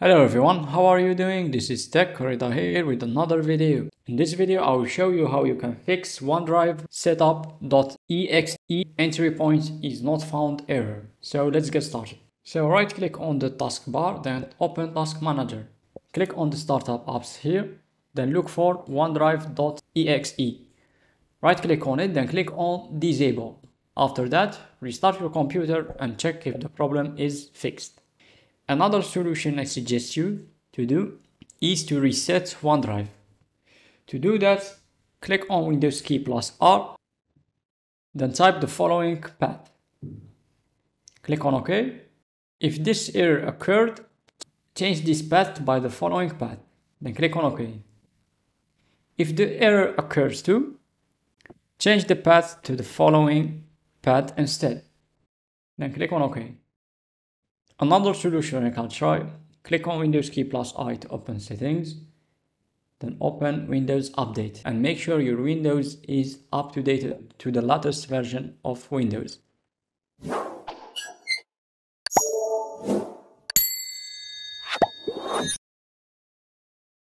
Hello everyone, how are you doing? This is Tech Reda here with another video. In this video, I will show you how you can fix OneDriveSetup.exe entry point is not found error. So let's get started. So right click on the taskbar, then open Task Manager. Click on the startup apps here, then look for OneDrive.exe. Right click on it, then click on disable. After that, restart your computer and check if the problem is fixed. Another solution I suggest you to do is to reset OneDrive. To do that, click on Windows key plus R, then type the following path. Click on OK. If this error occurred, change this path by the following path, then click on OK. If the error occurs too, change the path to the following path instead, then click on OK. Another solution I can try, click on Windows key plus I to open settings, then open Windows Update and make sure your Windows is up to date to the latest version of Windows.